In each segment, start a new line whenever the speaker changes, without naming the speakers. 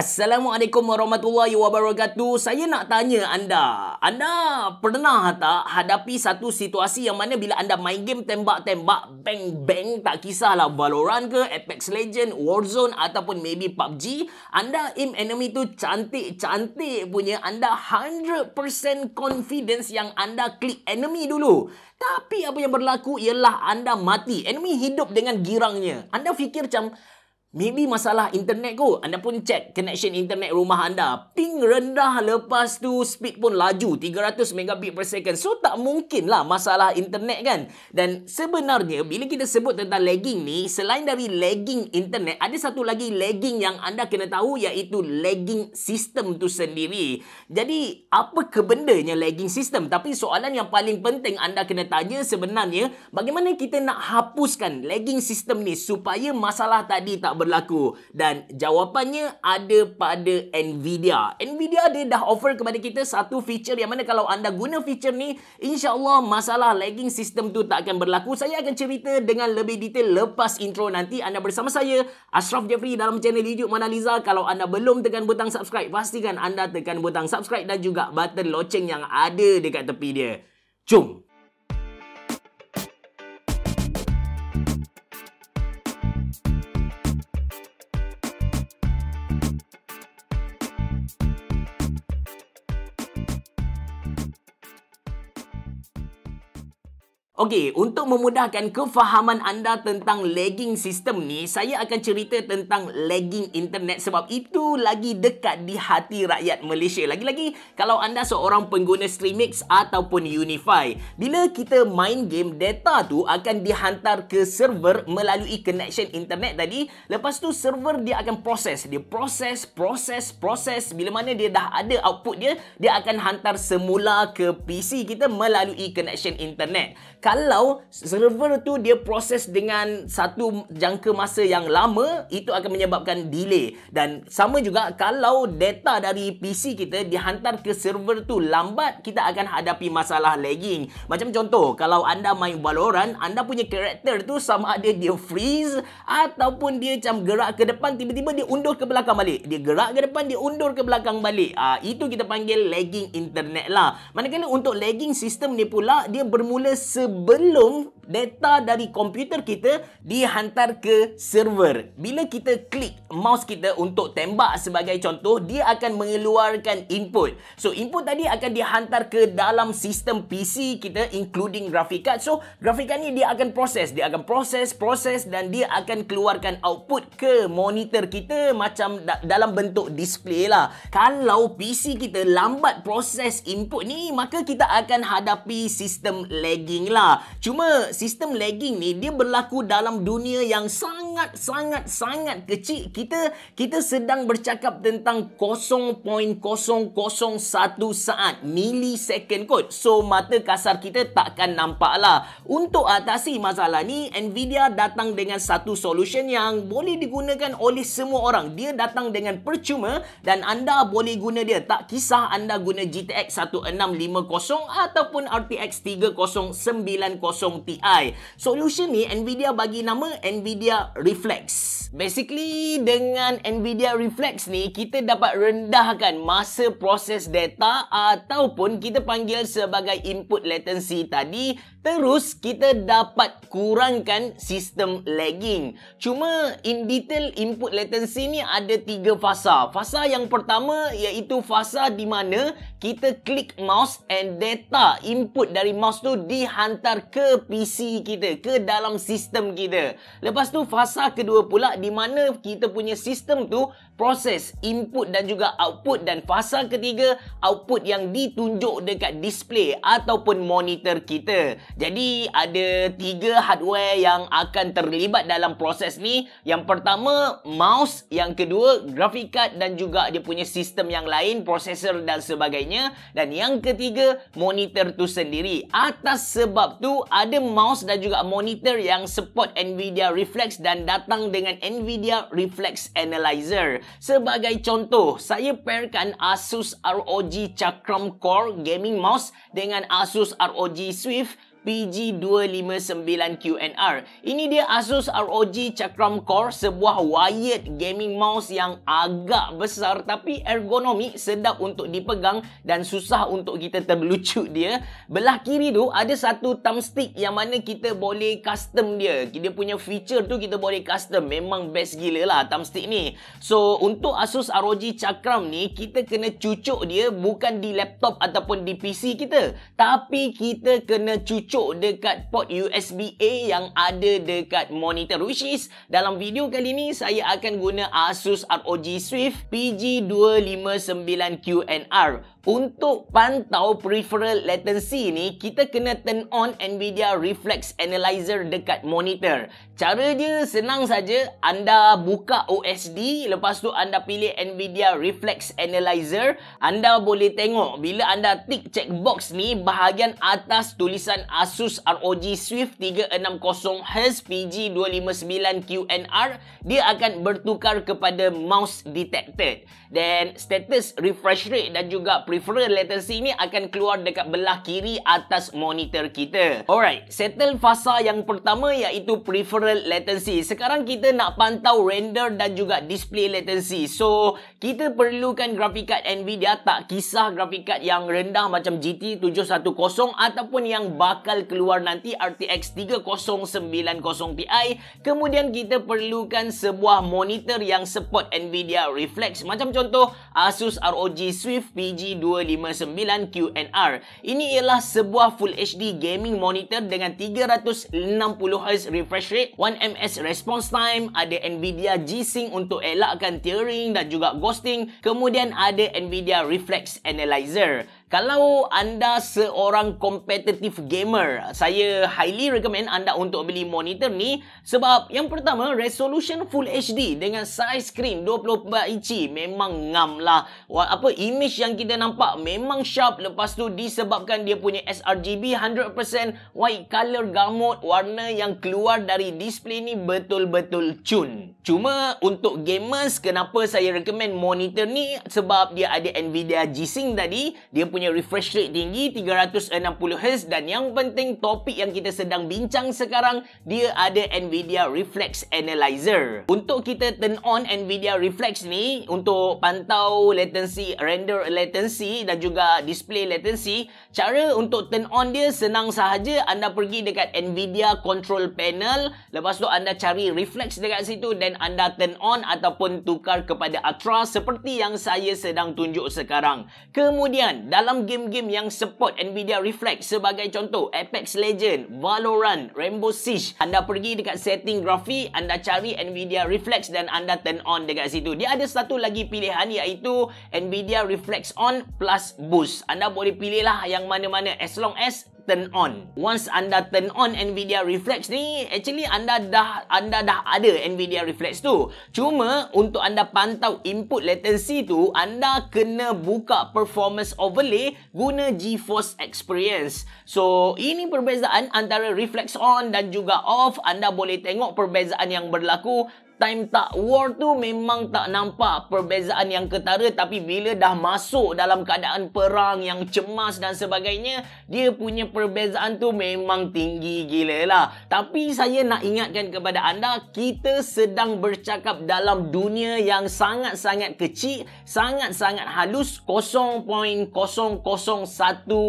Assalamualaikum warahmatullahi wabarakatuh. Saya nak tanya anda, anda pernah tak hadapi satu situasi yang mana bila anda main game tembak-tembak, bang-bang, tak kisahlah Valorant ke, Apex Legend, Warzone ataupun maybe PUBG, anda aim enemy tu cantik-cantik punya, anda 100% confidence yang anda klik enemy dulu. Tapi apa yang berlaku ialah anda mati. Enemy hidup dengan girangnya. Anda fikir macam, Maybe masalah internet ko. Anda pun check connection internet rumah anda. Ping rendah lepas tu speed pun laju. 300 megabit per second. So tak mungkin lah masalah internet kan. Dan sebenarnya bila kita sebut tentang lagging ni. Selain dari lagging internet. Ada satu lagi lagging yang anda kena tahu. Iaitu lagging sistem tu sendiri. Jadi apa kebendanya lagging sistem? Tapi soalan yang paling penting anda kena tanya sebenarnya. Bagaimana kita nak hapuskan lagging sistem ni. Supaya masalah tadi tak berlaku dan jawapannya ada pada Nvidia. Nvidia dia dah offer kepada kita satu feature yang mana kalau anda guna feature ni insya-Allah masalah lagging sistem tu tak akan berlaku. Saya akan cerita dengan lebih detail lepas intro nanti. Anda bersama saya Ashraf Jeffrey dalam channel YouTube Manaliza. Kalau anda belum tekan butang subscribe pastikan anda tekan butang subscribe dan juga button loceng yang ada dekat tepi dia. Jom Okey, untuk memudahkan kefahaman anda tentang lagging sistem ni, saya akan cerita tentang lagging internet sebab itu lagi dekat di hati rakyat Malaysia. Lagi-lagi, kalau anda seorang pengguna Streamix ataupun Unify, bila kita main game, data tu akan dihantar ke server melalui connection internet tadi. Lepas tu, server dia akan proses. Dia proses, proses, proses. Bila mana dia dah ada output dia, dia akan hantar semula ke PC kita melalui connection internet kalau server tu dia proses dengan satu jangka masa yang lama itu akan menyebabkan delay. Dan sama juga kalau data dari PC kita dihantar ke server tu lambat kita akan hadapi masalah lagging. Macam contoh kalau anda main Valorant anda punya karakter tu sama ada dia freeze ataupun dia macam gerak ke depan tiba-tiba dia undur ke belakang balik. Dia gerak ke depan dia undur ke belakang balik. Ah itu kita panggil lagging internet lah. Manakala untuk lagging sistem ni pula dia bermula se sebelum data dari komputer kita dihantar ke server. Bila kita klik mouse kita untuk tembak sebagai contoh, dia akan mengeluarkan input. So, input tadi akan dihantar ke dalam sistem PC kita including graphic card. So, graphic card ni dia akan proses. Dia akan proses, proses dan dia akan keluarkan output ke monitor kita macam da- dalam bentuk display lah. Kalau PC kita lambat proses input ni, maka kita akan hadapi sistem lagging lah. Cuma sistem lagging ni dia berlaku dalam dunia yang sangat sangat sangat kecil. Kita kita sedang bercakap tentang 0.001 saat millisecond kot. So mata kasar kita takkan nampak lah. Untuk atasi masalah ni Nvidia datang dengan satu solution yang boleh digunakan oleh semua orang. Dia datang dengan percuma dan anda boleh guna dia. Tak kisah anda guna GTX 1650 ataupun RTX 3090 Ti. Solution ni Nvidia bagi nama Nvidia Reflex. Basically dengan Nvidia Reflex ni kita dapat rendahkan masa proses data ataupun kita panggil sebagai input latency tadi terus kita dapat kurangkan sistem lagging. Cuma in detail input latency ni ada tiga fasa. Fasa yang pertama iaitu fasa di mana kita klik mouse and data input dari mouse tu dihantar ke PC kita, ke dalam sistem kita. Lepas tu fasa kedua pula di mana kita punya sistem tu proses input dan juga output dan fasa ketiga output yang ditunjuk dekat display ataupun monitor kita. Jadi ada tiga hardware yang akan terlibat dalam proses ni. Yang pertama mouse, yang kedua graphic card dan juga dia punya sistem yang lain, processor dan sebagainya dan yang ketiga monitor tu sendiri. Atas sebab tu ada mouse dan juga monitor yang support Nvidia Reflex dan datang dengan Nvidia Reflex Analyzer. Sebagai contoh, saya pairkan Asus ROG Chakram Core Gaming Mouse dengan Asus ROG Swift PG259QNR. Ini dia Asus ROG Chakram Core, sebuah wired gaming mouse yang agak besar tapi ergonomi sedap untuk dipegang dan susah untuk kita terbelucut dia. Belah kiri tu ada satu thumbstick yang mana kita boleh custom dia. Dia punya feature tu kita boleh custom. Memang best gila lah thumbstick ni. So untuk Asus ROG Chakram ni kita kena cucuk dia bukan di laptop ataupun di PC kita. Tapi kita kena cucuk dekat port USB A yang ada dekat monitor which is dalam video kali ni saya akan guna Asus ROG Swift PG259QNR untuk pantau peripheral latency ni, kita kena turn on NVIDIA Reflex Analyzer dekat monitor. Cara dia senang saja. Anda buka OSD, lepas tu anda pilih NVIDIA Reflex Analyzer. Anda boleh tengok bila anda tick checkbox ni, bahagian atas tulisan Asus ROG Swift 360Hz PG259QNR, dia akan bertukar kepada mouse detected. Dan status refresh rate dan juga peripheral latency ni akan keluar dekat belah kiri atas monitor kita. Alright, settle fasa yang pertama iaitu peripheral latency. Sekarang kita nak pantau render dan juga display latency. So, kita perlukan graphic card Nvidia tak kisah graphic card yang rendah macam GT 710 ataupun yang bakal keluar nanti RTX 3090 Ti. Kemudian kita perlukan sebuah monitor yang support Nvidia Reflex. Macam contoh Asus ROG Swift PG 259 QNR. Ini ialah sebuah Full HD gaming monitor dengan 360Hz refresh rate, 1ms response time, ada Nvidia G-Sync untuk elakkan tearing dan juga ghosting, kemudian ada Nvidia Reflex Analyzer. Kalau anda seorang competitive gamer, saya highly recommend anda untuk beli monitor ni sebab yang pertama resolution full HD dengan size screen 24 inci memang ngam lah. Apa image yang kita nampak memang sharp lepas tu disebabkan dia punya sRGB 100% white color gamut warna yang keluar dari display ni betul-betul cun. Cuma untuk gamers kenapa saya recommend monitor ni sebab dia ada Nvidia G-Sync tadi, dia punya punya refresh rate tinggi 360Hz dan yang penting topik yang kita sedang bincang sekarang dia ada Nvidia Reflex Analyzer. Untuk kita turn on Nvidia Reflex ni untuk pantau latency, render latency dan juga display latency, cara untuk turn on dia senang sahaja anda pergi dekat Nvidia control panel, lepas tu anda cari reflex dekat situ dan anda turn on ataupun tukar kepada ultra seperti yang saya sedang tunjuk sekarang. Kemudian dalam dalam game-game yang support Nvidia Reflex sebagai contoh Apex Legend, Valorant, Rainbow Siege. Anda pergi dekat setting grafik, anda cari Nvidia Reflex dan anda turn on dekat situ. Dia ada satu lagi pilihan iaitu Nvidia Reflex On plus Boost. Anda boleh pilihlah yang mana-mana as long as turn on. Once anda turn on Nvidia Reflex ni, actually anda dah anda dah ada Nvidia Reflex tu. Cuma untuk anda pantau input latency tu, anda kena buka performance overlay guna GeForce Experience. So, ini perbezaan antara Reflex on dan juga off. Anda boleh tengok perbezaan yang berlaku time tak war tu memang tak nampak perbezaan yang ketara. Tapi bila dah masuk dalam keadaan perang yang cemas dan sebagainya dia punya perbezaan tu memang tinggi gila lah. Tapi saya nak ingatkan kepada anda kita sedang bercakap dalam dunia yang sangat-sangat kecil sangat-sangat halus 0.001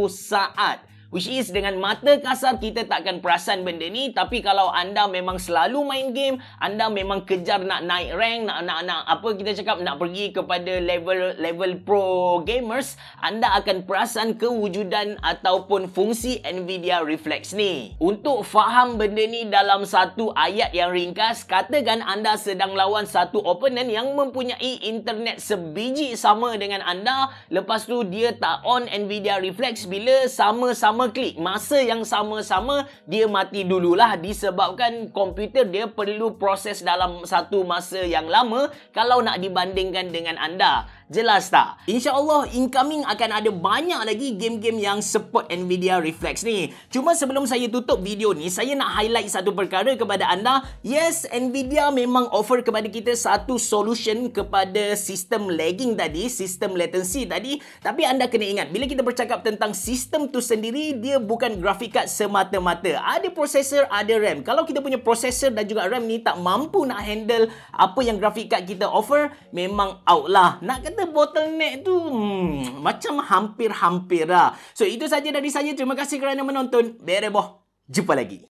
saat Which is dengan mata kasar kita takkan perasan benda ni tapi kalau anda memang selalu main game, anda memang kejar nak naik rank, nak nak nak apa kita cakap nak pergi kepada level level pro gamers, anda akan perasan kewujudan ataupun fungsi Nvidia Reflex ni. Untuk faham benda ni dalam satu ayat yang ringkas, katakan anda sedang lawan satu opponent yang mempunyai internet sebiji sama dengan anda, lepas tu dia tak on Nvidia Reflex bila sama-sama sama klik. Masa yang sama-sama dia mati dululah disebabkan komputer dia perlu proses dalam satu masa yang lama kalau nak dibandingkan dengan anda Jelas tak? InsyaAllah incoming akan ada banyak lagi game-game yang support Nvidia Reflex ni. Cuma sebelum saya tutup video ni, saya nak highlight satu perkara kepada anda. Yes, Nvidia memang offer kepada kita satu solution kepada sistem lagging tadi, sistem latency tadi. Tapi anda kena ingat, bila kita bercakap tentang sistem tu sendiri, dia bukan grafik card semata-mata. Ada processor, ada RAM. Kalau kita punya processor dan juga RAM ni tak mampu nak handle apa yang grafik card kita offer, memang out lah. Nak kata kata bottleneck tu hmm, macam hampir-hampir lah. So itu saja dari saya. Terima kasih kerana menonton. Bereboh. Jumpa lagi.